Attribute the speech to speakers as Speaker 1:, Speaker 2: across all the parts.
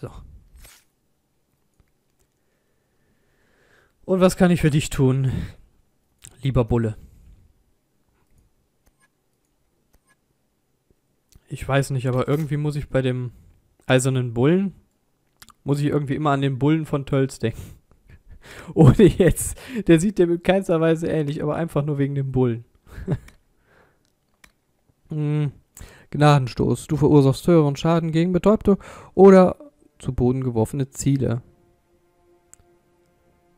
Speaker 1: So. Und was kann ich für dich tun, lieber Bulle? Ich weiß nicht, aber irgendwie muss ich bei dem eisernen Bullen, muss ich irgendwie immer an den Bullen von Tölz denken. Ohne jetzt, der sieht dem in keinster Weise ähnlich, aber einfach nur wegen dem Bullen. hm. Gnadenstoß. Du verursachst höheren Schaden gegen Betäubte oder zu Boden geworfene Ziele.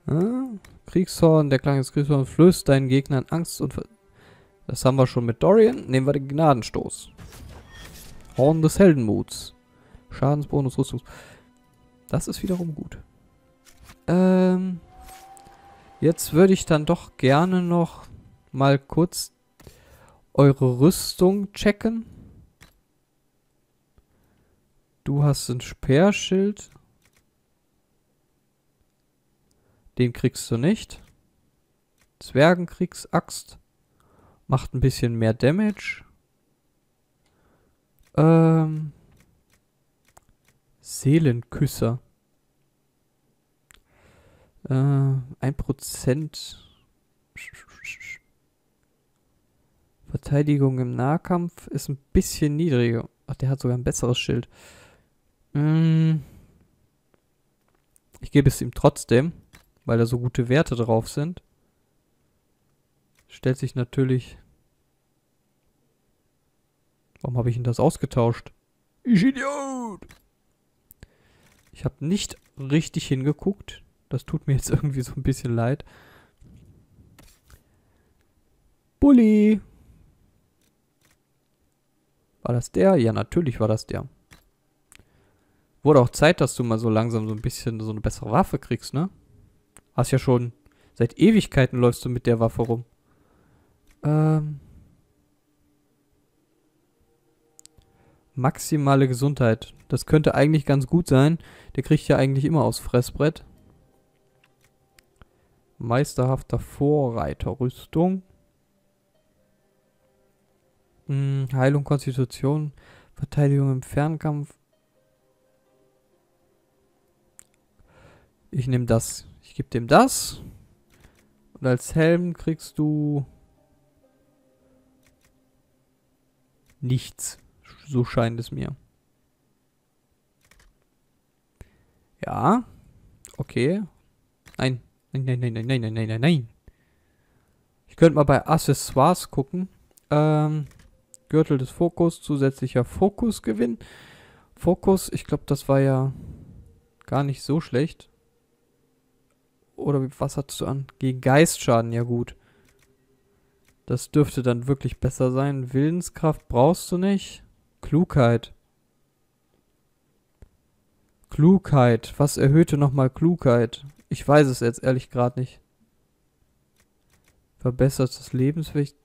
Speaker 1: Ah, Kriegshorn, der Klang des Kriegshorns flößt deinen Gegnern Angst und... Ver das haben wir schon mit Dorian. Nehmen wir den Gnadenstoß. Horn des Heldenmuts. Schadensbonus, Rüstungs... Das ist wiederum gut. Ähm... Jetzt würde ich dann doch gerne noch mal kurz eure Rüstung checken. Du hast ein Speerschild. Den kriegst du nicht. Zwergenkriegsaxt. Macht ein bisschen mehr Damage. Ähm. Seelenküsser. Äh, ein Prozent. Verteidigung im Nahkampf ist ein bisschen niedriger. Ach, der hat sogar ein besseres Schild. Mm. Ich gebe es ihm trotzdem, weil da so gute Werte drauf sind. Stellt sich natürlich... Warum habe ich ihn das ausgetauscht? Ich Idiot! Ich habe nicht richtig hingeguckt. Das tut mir jetzt irgendwie so ein bisschen leid. Bulli! War das der? Ja, natürlich war das der. Wurde auch Zeit, dass du mal so langsam so ein bisschen so eine bessere Waffe kriegst, ne? Hast ja schon seit Ewigkeiten läufst du mit der Waffe rum. Ähm. Maximale Gesundheit. Das könnte eigentlich ganz gut sein. Der kriegt ja eigentlich immer aufs Fressbrett. Meisterhafter Vorreiterrüstung. Hm, Heilung, Konstitution, Verteidigung im Fernkampf. Ich nehme das. Ich gebe dem das. Und als Helm kriegst du nichts. So scheint es mir. Ja. Okay. Nein. Nein, nein, nein, nein, nein, nein, nein, nein, nein. Ich könnte mal bei Accessoires gucken. Ähm, Gürtel des Fokus, zusätzlicher Fokusgewinn. Fokus, ich glaube, das war ja gar nicht so schlecht. Oder was hattest du an? Gegen Geistschaden, ja gut. Das dürfte dann wirklich besser sein. Willenskraft brauchst du nicht. Klugheit. Klugheit. Was erhöhte nochmal Klugheit? Ich weiß es jetzt ehrlich gerade nicht. Verbessert das Lebenswicht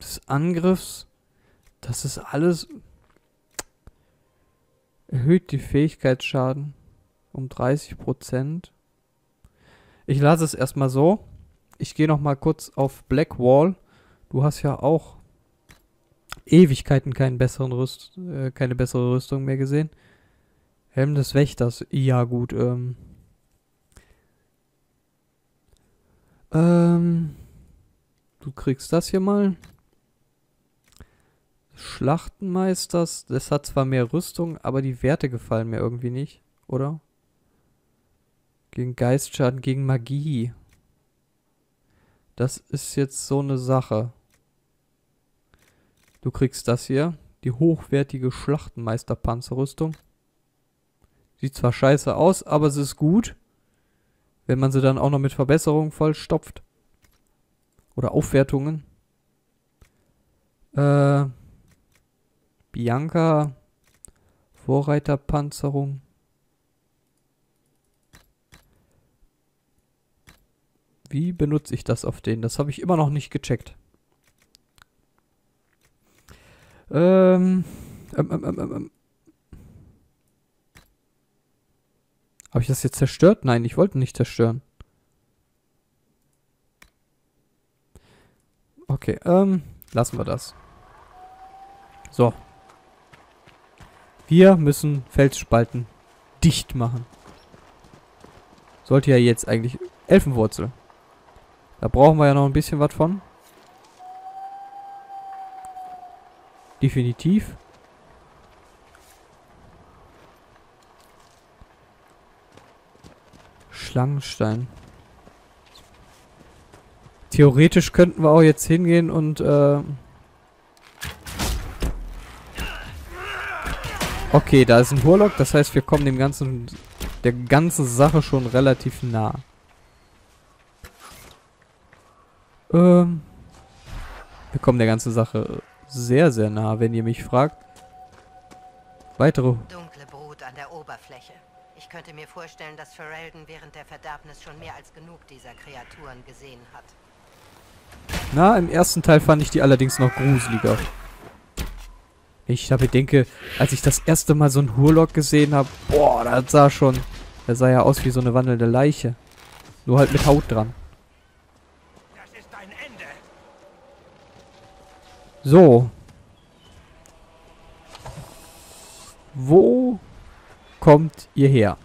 Speaker 1: des Angriffs. Das ist alles. Erhöht die Fähigkeitsschaden um 30%. Ich lasse es erstmal so. Ich gehe noch mal kurz auf Blackwall. Du hast ja auch Ewigkeiten keinen besseren Rüst, äh, keine bessere Rüstung mehr gesehen. Helm des Wächters. Ja, gut. Ähm. Ähm. Du kriegst das hier mal. Schlachtenmeisters. Das hat zwar mehr Rüstung, aber die Werte gefallen mir irgendwie nicht, oder? Gegen Geistschaden, gegen Magie. Das ist jetzt so eine Sache. Du kriegst das hier. Die hochwertige Schlachtenmeister-Panzerrüstung. Sieht zwar scheiße aus, aber es ist gut. Wenn man sie dann auch noch mit Verbesserungen vollstopft. Oder Aufwertungen. Äh, Bianca. Vorreiterpanzerung. Wie benutze ich das auf den? Das habe ich immer noch nicht gecheckt. Ähm, ähm, ähm, ähm, ähm. Habe ich das jetzt zerstört? Nein, ich wollte nicht zerstören. Okay, ähm, lassen wir das. So. Wir müssen Felsspalten dicht machen. Sollte ja jetzt eigentlich... Elfenwurzel. Da brauchen wir ja noch ein bisschen was von. Definitiv. Schlangenstein. Theoretisch könnten wir auch jetzt hingehen und äh Okay, da ist ein Hurlock, das heißt, wir kommen dem ganzen der ganzen Sache schon relativ nah. Ähm wir kommen der ganzen Sache sehr, sehr nah, wenn ihr mich fragt. Weitere.
Speaker 2: Dunkle Brut an der Oberfläche. Ich könnte mir vorstellen, dass Ferelden während der Verderbnis schon mehr als genug dieser Kreaturen gesehen hat.
Speaker 1: Na, im ersten Teil fand ich die allerdings noch gruseliger. Ich habe denke, als ich das erste Mal so einen Hurlock gesehen habe, boah, das sah schon, der sah ja aus wie so eine wandelnde Leiche. Nur halt mit Haut dran. So. Wo kommt ihr her?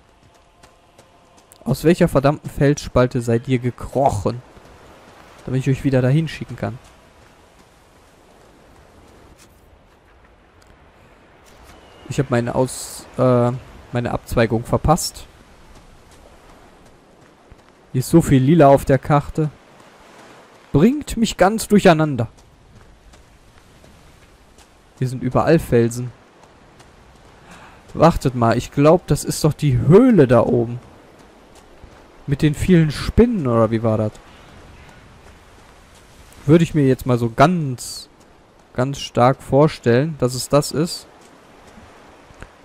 Speaker 1: Aus welcher verdammten Felsspalte seid ihr gekrochen? Damit ich euch wieder dahin schicken kann. Ich habe meine Aus, äh, meine Abzweigung verpasst. Hier ist so viel Lila auf der Karte. Bringt mich ganz durcheinander. Hier sind überall Felsen. Wartet mal, ich glaube, das ist doch die Höhle da oben. Mit den vielen Spinnen, oder wie war das? Würde ich mir jetzt mal so ganz, ganz stark vorstellen, dass es das ist.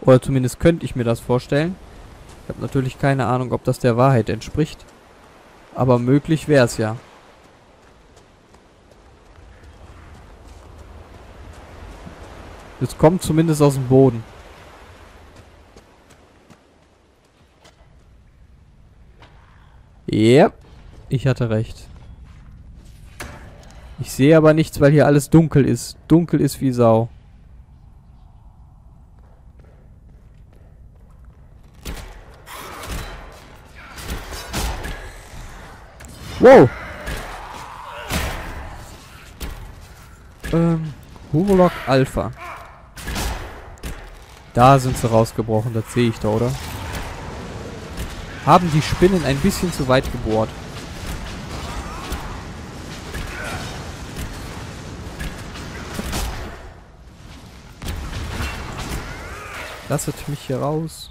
Speaker 1: Oder zumindest könnte ich mir das vorstellen. Ich habe natürlich keine Ahnung, ob das der Wahrheit entspricht. Aber möglich wäre es ja. Es kommt zumindest aus dem Boden. Yep. Ich hatte recht. Ich sehe aber nichts, weil hier alles dunkel ist. Dunkel ist wie Sau. Wow! Ähm, Hurlock Alpha. Da sind sie rausgebrochen, das sehe ich da, oder? Haben die Spinnen ein bisschen zu weit gebohrt. Lasset mich hier raus.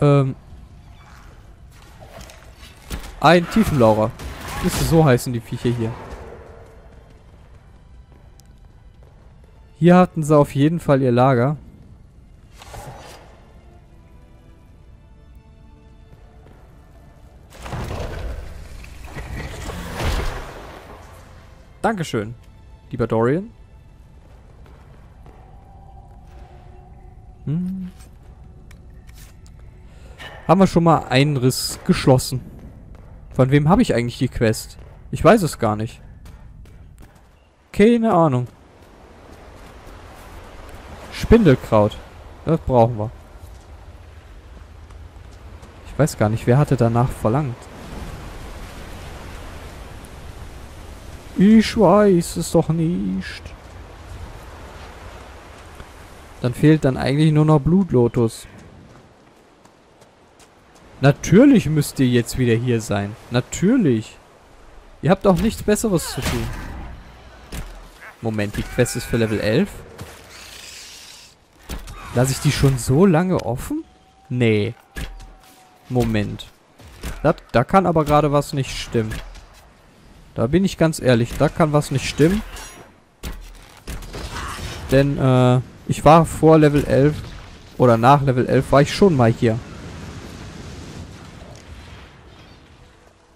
Speaker 1: Ähm. Ein Tiefenlaurer. Müsste so heißen, die Viecher hier. Hier hatten sie auf jeden Fall ihr Lager. Dankeschön, lieber Dorian. Hm. Haben wir schon mal einen Riss geschlossen. Von wem habe ich eigentlich die Quest? Ich weiß es gar nicht. Keine Ahnung. Spindelkraut. Das brauchen wir. Ich weiß gar nicht, wer hatte danach verlangt. Ich weiß es doch nicht. Dann fehlt dann eigentlich nur noch Blutlotus. Natürlich müsst ihr jetzt wieder hier sein. Natürlich. Ihr habt auch nichts Besseres zu tun. Moment, die Quest ist für Level 11? Lasse ich die schon so lange offen? Nee. Moment. Das, da kann aber gerade was nicht stimmen. Da bin ich ganz ehrlich, da kann was nicht stimmen. Denn, äh, ich war vor Level 11 oder nach Level 11 war ich schon mal hier.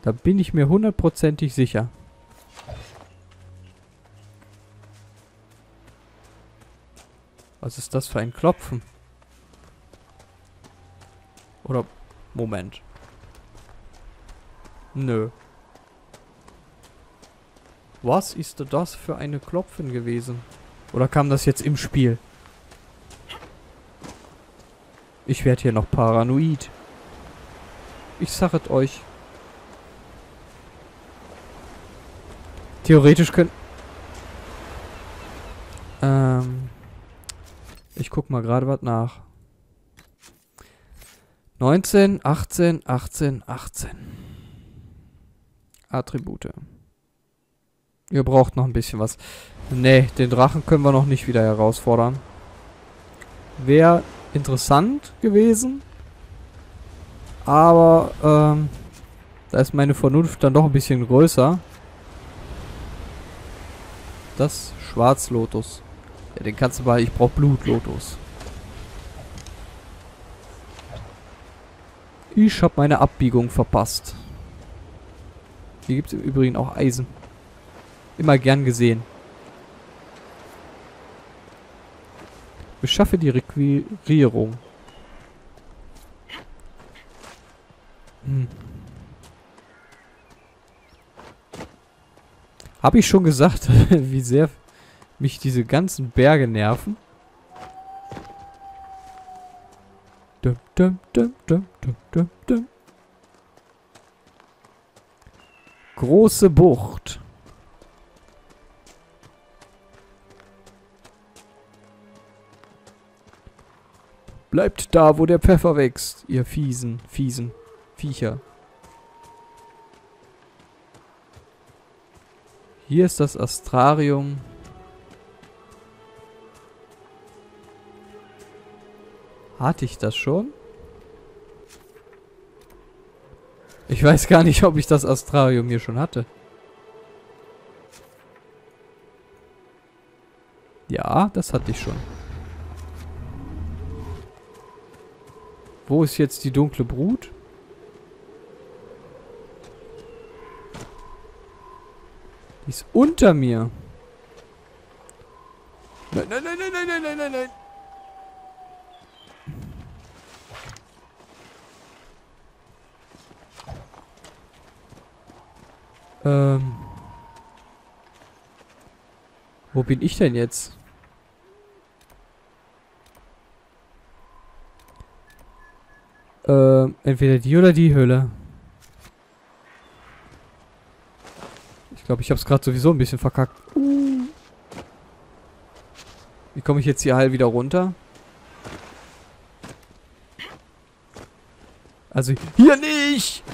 Speaker 1: Da bin ich mir hundertprozentig sicher. Was ist das für ein Klopfen? Oder... Moment. Nö. Was ist das für eine Klopfen gewesen? Oder kam das jetzt im Spiel? Ich werde hier noch paranoid. Ich sag es euch. Theoretisch können... Ähm... Ich mal gerade was nach. 19, 18, 18, 18. Attribute. Ihr braucht noch ein bisschen was. Ne, den Drachen können wir noch nicht wieder herausfordern. Wäre interessant gewesen. Aber, ähm, da ist meine Vernunft dann doch ein bisschen größer. Das Schwarzlotus. Ja, den kannst du bei, ich brauche Blutlotus. Ich habe meine Abbiegung verpasst. Hier gibt es im Übrigen auch Eisen. Immer gern gesehen. Beschaffe die Requirierung. Hm. Habe ich schon gesagt, wie sehr mich diese ganzen Berge nerven? Dum, dum, dum, dum, dum, dum, dum. Große Bucht. Bleibt da, wo der Pfeffer wächst, ihr fiesen, fiesen Viecher. Hier ist das Astrarium. Hatte ich das schon? Ich weiß gar nicht, ob ich das Astrarium hier schon hatte. Ja, das hatte ich schon. Wo ist jetzt die dunkle Brut? Die ist unter mir. Nein, nein, nein, nein, nein, nein, nein, nein. Ähm. Wo bin ich denn jetzt? Ähm, entweder die oder die Höhle. Ich glaube, ich habe es gerade sowieso ein bisschen verkackt. Wie komme ich jetzt hier heil wieder runter? Also hier nicht!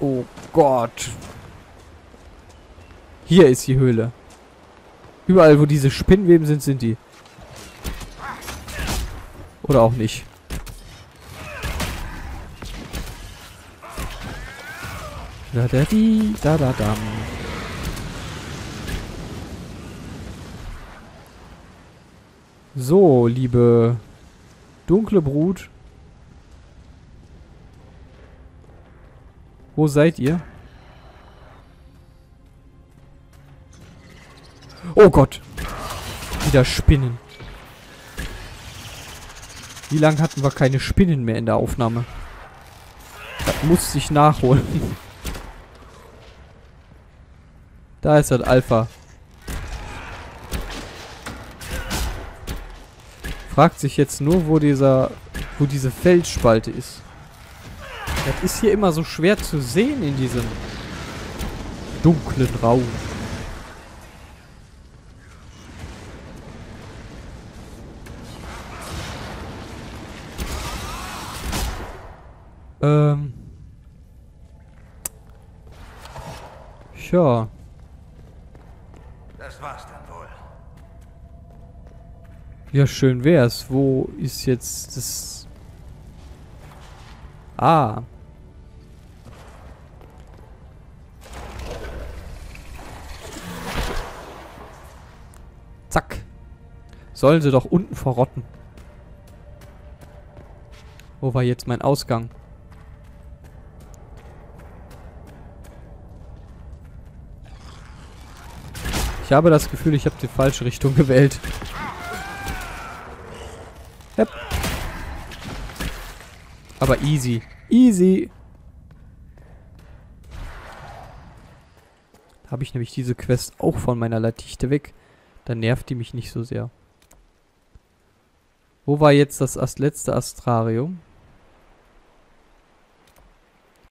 Speaker 1: Oh Gott. Hier ist die Höhle. Überall, wo diese Spinnweben sind, sind die. Oder auch nicht. Da da di, da da dam. So, liebe dunkle Brut. Wo seid ihr? Oh Gott. Wieder Spinnen. Wie lange hatten wir keine Spinnen mehr in der Aufnahme? Das muss ich nachholen. Da ist das Alpha. Fragt sich jetzt nur, wo dieser, wo diese Felsspalte ist. Das ist hier immer so schwer zu sehen in diesem dunklen Raum. Ähm. Tja.
Speaker 3: Das war's dann wohl.
Speaker 1: Ja, schön wär's. Wo ist jetzt das... Ah. Zack. Sollen sie doch unten verrotten. Wo war jetzt mein Ausgang? Ich habe das Gefühl, ich habe die falsche Richtung gewählt. Aber easy. Easy. Habe ich nämlich diese Quest auch von meiner Latichte weg. Dann nervt die mich nicht so sehr. Wo war jetzt das letzte Astrarium?